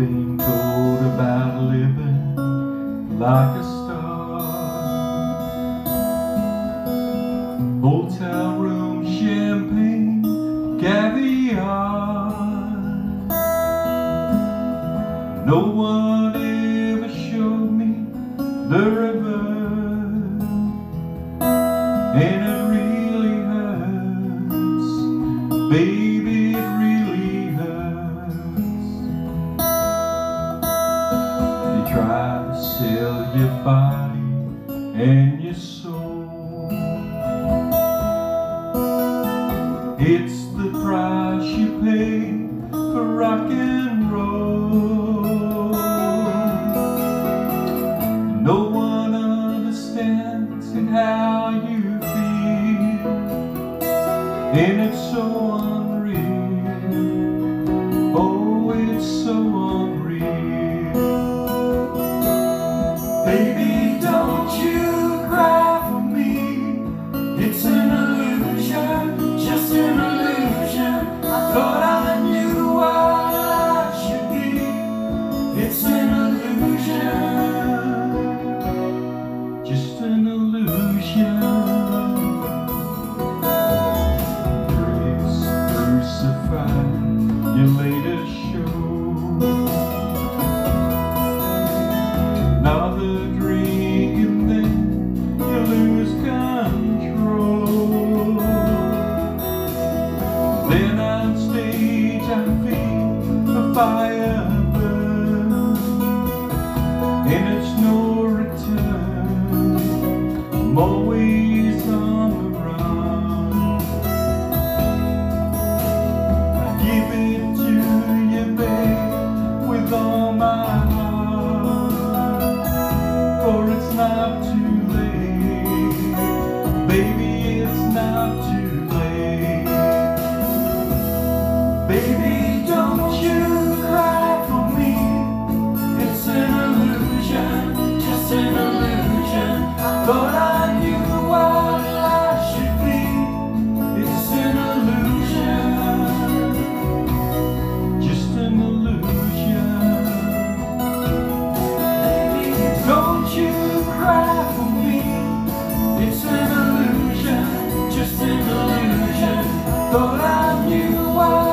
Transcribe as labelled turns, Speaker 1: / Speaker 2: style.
Speaker 1: Being told about living like a star. Hotel room champagne, caviar. No one ever showed me the. Sell your body and your soul. It's the price you pay for rock and roll. No one understands how you feel, and it's so unreal. Oh, it's so unreal. Fire burn, and you cry for me? It's an illusion, just an illusion. Thought I knew I.